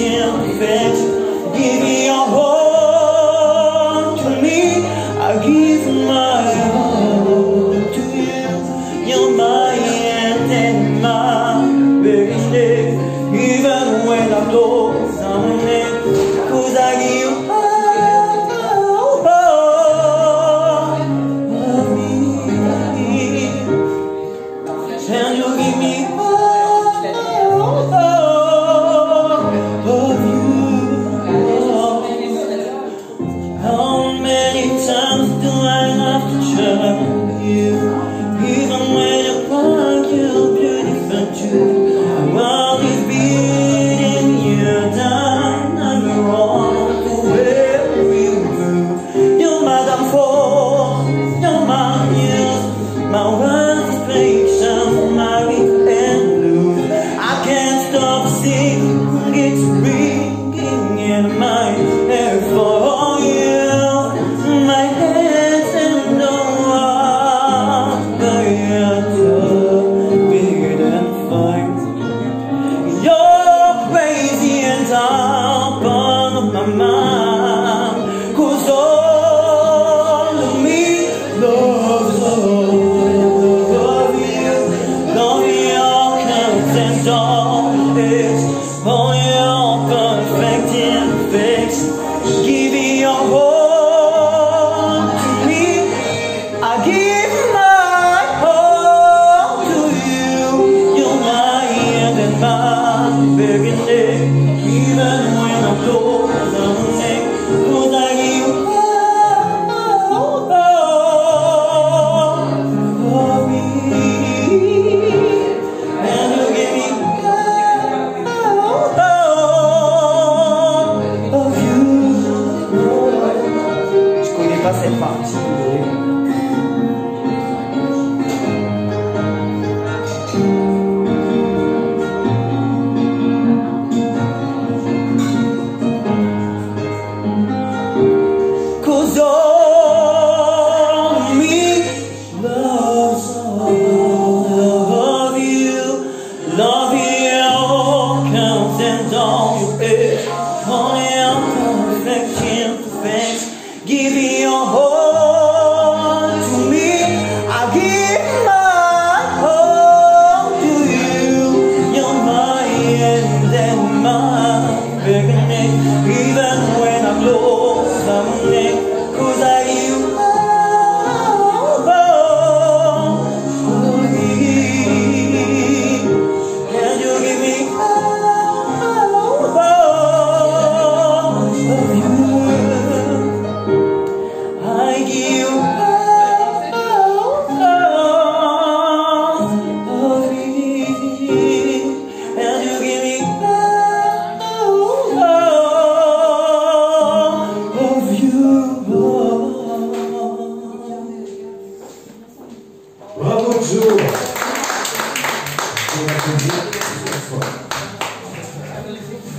imperfection Give me your to me. I give my heart to you. You're my end and my Even when I give all And you give me times do I have to tell you? Even when you find you're beautiful too. Beating you every my my. I can't stop singing, it's ringing in my head for you. My All your Give your heart to me. I give my heart to you. You're my end and my beginning. Even when I'm lost I'm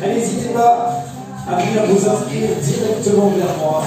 N'hésitez pas à venir vous inscrire directement vers moi